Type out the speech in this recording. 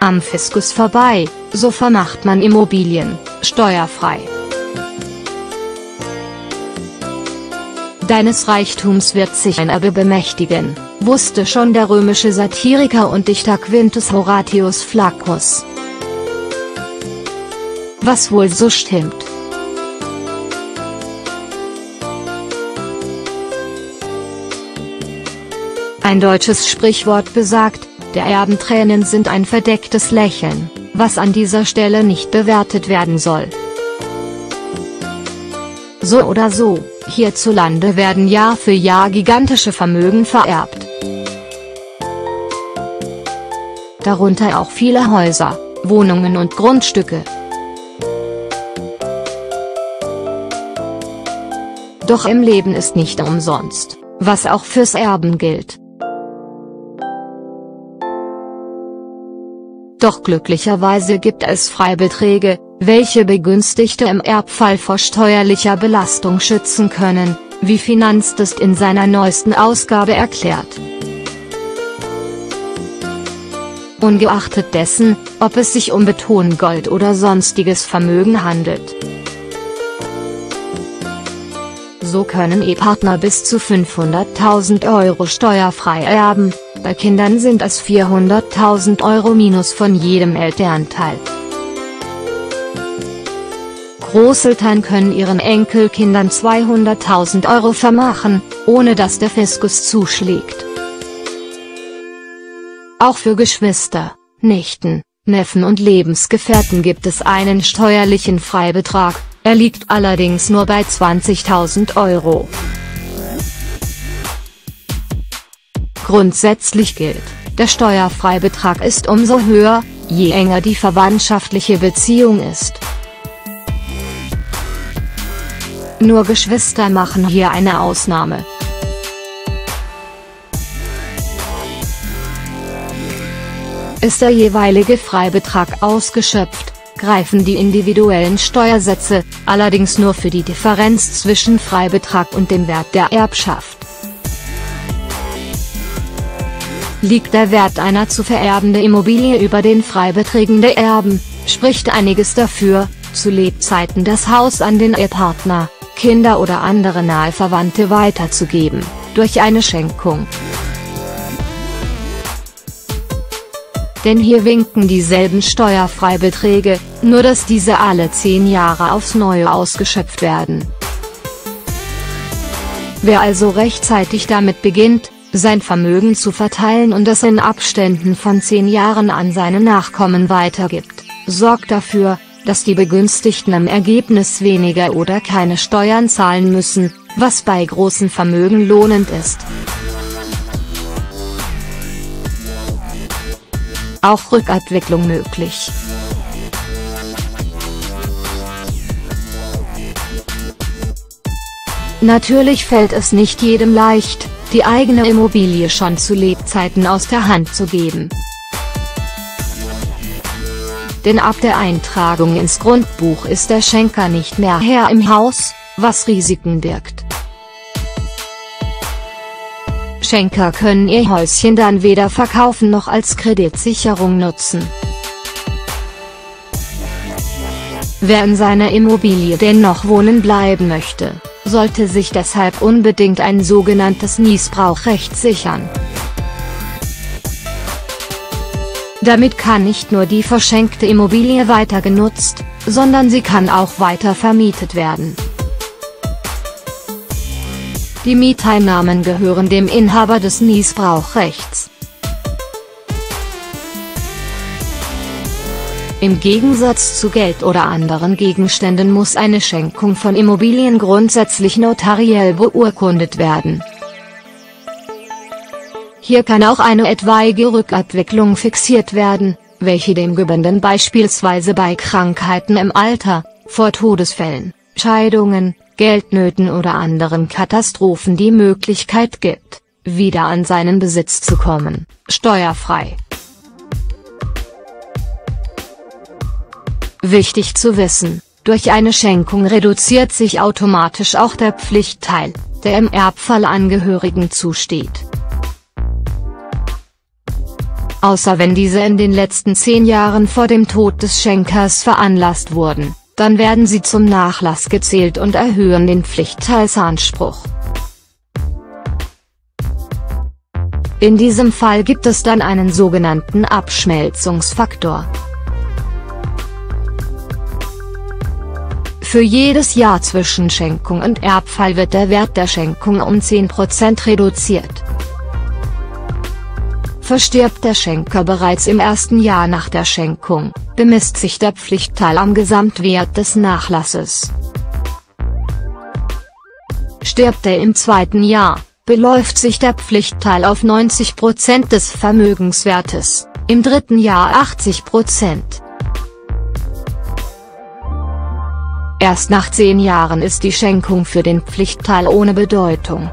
am Fiskus vorbei, so vermacht man Immobilien, steuerfrei. Deines Reichtums wird sich ein Erbe bemächtigen, wusste schon der römische Satiriker und Dichter Quintus Horatius Flaccus. Was wohl so stimmt. Ein deutsches Sprichwort besagt, der Erbentränen sind ein verdecktes Lächeln, was an dieser Stelle nicht bewertet werden soll. So oder so, hierzulande werden Jahr für Jahr gigantische Vermögen vererbt. Darunter auch viele Häuser, Wohnungen und Grundstücke. Doch im Leben ist nicht umsonst, was auch fürs Erben gilt. Doch glücklicherweise gibt es Freibeträge, welche Begünstigte im Erbfall vor steuerlicher Belastung schützen können, wie Finanztest in seiner neuesten Ausgabe erklärt. Ungeachtet dessen, ob es sich um Betongold oder sonstiges Vermögen handelt. So können Ehepartner bis zu 500.000 Euro steuerfrei erben, bei Kindern sind es 400.000 Euro minus von jedem Elternteil. Großeltern können ihren Enkelkindern 200.000 Euro vermachen, ohne dass der Fiskus zuschlägt. Auch für Geschwister, Nichten, Neffen und Lebensgefährten gibt es einen steuerlichen Freibetrag, er liegt allerdings nur bei 20.000 Euro. Grundsätzlich gilt, der Steuerfreibetrag ist umso höher, je enger die verwandtschaftliche Beziehung ist. Nur Geschwister machen hier eine Ausnahme. Ist der jeweilige Freibetrag ausgeschöpft, greifen die individuellen Steuersätze, allerdings nur für die Differenz zwischen Freibetrag und dem Wert der Erbschaft. Liegt der Wert einer zu vererbende Immobilie über den Freibeträgen der Erben, spricht einiges dafür, zu Lebzeiten das Haus an den Ehepartner, Kinder oder andere nahe Verwandte weiterzugeben, durch eine Schenkung. denn hier winken dieselben Steuerfreibeträge, nur dass diese alle 10 Jahre aufs Neue ausgeschöpft werden. Wer also rechtzeitig damit beginnt, sein Vermögen zu verteilen und es in Abständen von 10 Jahren an seine Nachkommen weitergibt, sorgt dafür, dass die Begünstigten im Ergebnis weniger oder keine Steuern zahlen müssen, was bei großen Vermögen lohnend ist. auch Rückabwicklung möglich. Natürlich fällt es nicht jedem leicht, die eigene Immobilie schon zu Lebzeiten aus der Hand zu geben. Denn ab der Eintragung ins Grundbuch ist der Schenker nicht mehr Herr im Haus, was Risiken birgt. Schenker können ihr Häuschen dann weder verkaufen noch als Kreditsicherung nutzen. Wer in seiner Immobilie dennoch wohnen bleiben möchte, sollte sich deshalb unbedingt ein sogenanntes Niesbrauchrecht sichern. Damit kann nicht nur die verschenkte Immobilie weiter genutzt, sondern sie kann auch weiter vermietet werden. Die Mieteinnahmen gehören dem Inhaber des Niesbrauchrechts. Im Gegensatz zu Geld oder anderen Gegenständen muss eine Schenkung von Immobilien grundsätzlich notariell beurkundet werden. Hier kann auch eine etwaige Rückabwicklung fixiert werden, welche dem Gebenden beispielsweise bei Krankheiten im Alter, vor Todesfällen, Scheidungen, Geldnöten oder anderen Katastrophen die Möglichkeit gibt, wieder an seinen Besitz zu kommen, steuerfrei. Wichtig zu wissen, durch eine Schenkung reduziert sich automatisch auch der Pflichtteil, der im Erbfall Angehörigen zusteht. außer wenn diese in den letzten zehn Jahren vor dem Tod des Schenkers veranlasst wurden, dann werden sie zum Nachlass gezählt und erhöhen den Pflichtteilsanspruch. In diesem Fall gibt es dann einen sogenannten Abschmelzungsfaktor. Für jedes Jahr zwischen Schenkung und Erbfall wird der Wert der Schenkung um 10% reduziert. Verstirbt der Schenker bereits im ersten Jahr nach der Schenkung, bemisst sich der Pflichtteil am Gesamtwert des Nachlasses. Stirbt er im zweiten Jahr, beläuft sich der Pflichtteil auf 90% des Vermögenswertes, im dritten Jahr 80%. Erst nach zehn Jahren ist die Schenkung für den Pflichtteil ohne Bedeutung.